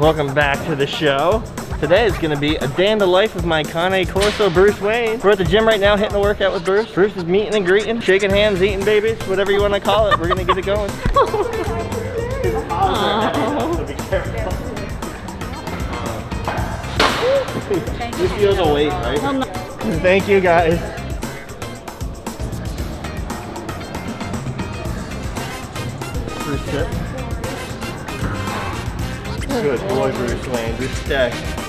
Welcome back to the show. Today is gonna be a day in the life of my Cane Corso Bruce Wayne. We're at the gym right now hitting the workout with Bruce. Bruce is meeting and greeting, shaking hands, eating babies, whatever you wanna call it. We're gonna get it going. So be careful. He weight, right? Thank you guys. Bruce sit. Good boy, Bruce Wayne. Respect.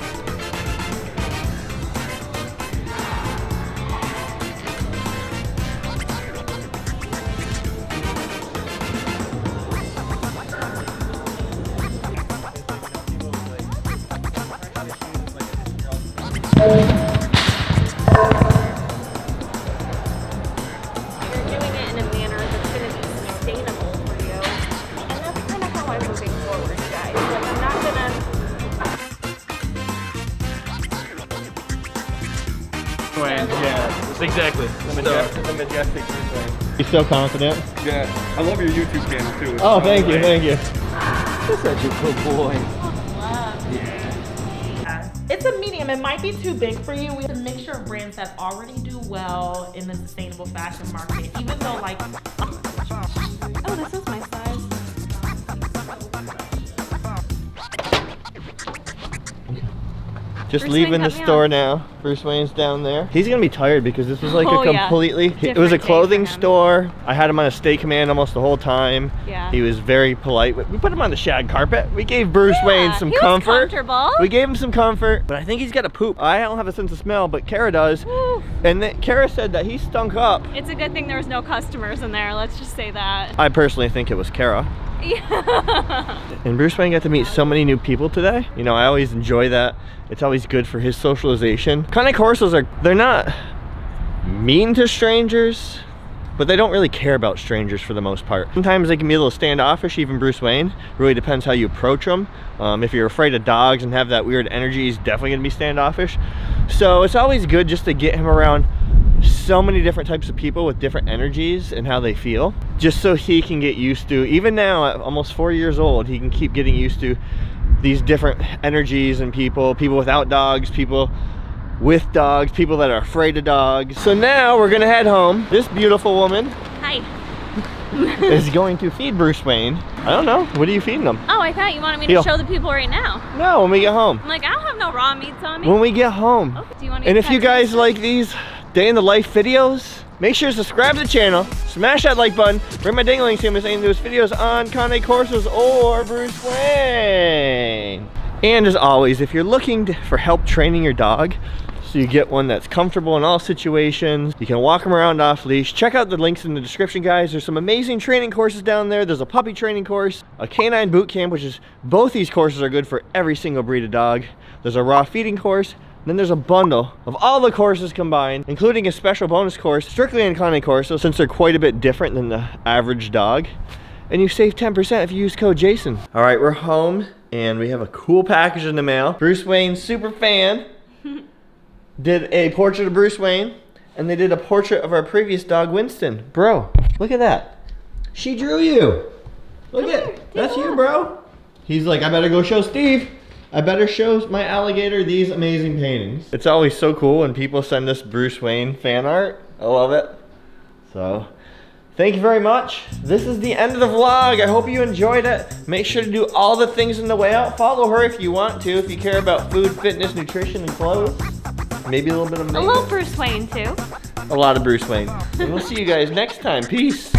To Wayne, yeah. Exactly. The majestic, the majestic Bruce Wayne. You so confident? Yeah. I love your YouTube channel too. Oh, thank you, thank you. You're Such a good boy. Yeah. It's a medium. It might be too big for you. We have a mixture of brands that already do well in the sustainable fashion market. Even though, like, Oh, this is Just Bruce leaving Wayne the store off. now. Bruce Wayne's down there. He's gonna be tired because this was like Oh, a yeah. completely. It was a Different day for clothing store. I had him on a stay command almost the whole time. Yeah. He was very polite. We put him on the shag carpet. We gave Bruce Yeah, Wayne some he was comfort. comfortable. We gave him some comfort, but I think he's got a poop. I don't have a sense of smell, but Kara does. Woo. And then Kara said that he stunk up. It's a good thing there was no customers in there. Let's just say that. I personally think it was Kara. Yeah. And Bruce Wayne got to meet so many new people today. You know, I always enjoy that. It's always good for his socialization. Cane Corsos are, they're not mean to strangers, but they don't really care about strangers for the most part. Sometimes they can be a little standoffish, even Bruce Wayne. Really depends how you approach them. Um, if you're afraid of dogs and have that weird energy, he's definitely gonna be standoffish. So it's always good just to get him around so many different types of people with different energies and how they feel just so he can get used to even now at almost four years old he can keep getting used to these different energies and people people without dogs people with dogs people that are afraid of dogs. So now we're gonna head home. This beautiful woman Hi. is going to feed bruce wayne. I don't know. What are you feeding him? Oh, I thought you wanted me to show the people right now. no when we get home. I'm like, I don't have no raw meats on me. when we get home. Oh, do you want me And if you guys like these day in the life videos, make sure to subscribe to the channel, smash that like button, bring my you miss any of those videos on Cane Corsos or Bruce Wayne. And as always, if you're looking for help training your dog, so you get one that's comfortable in all situations, you can walk them around off leash. Check out the links in the description, guys. There's some amazing training courses down there. There's a puppy training course, a canine boot camp, which is both these courses are good for every single breed of dog. There's a raw feeding course, then there's a bundle of all the courses combined, including a special bonus course strictly on Cane Corso since they're quite a bit different than the average dog. And you save 10% if you use code Jason. All right, we're home and we have a cool package in the mail. Bruce Wayne super fan did a portrait of Bruce Wayne and they did a portrait of our previous dog Winston. Bro, look at that. She drew you. Look at that's you, bro. He's like, I better go show Steve. I better show my alligator these amazing paintings. It's always so cool when people send us Bruce Wayne fan art. I love it. So, thank you very much. This is the end of the vlog. I hope you enjoyed it. Make sure to do all the things in the way out. Follow her if you want to, if you care about food, fitness, nutrition, and clothes. Maybe a little bit of A little Bruce Wayne, too. A lot of Bruce Wayne. And we'll see you guys next time. Peace.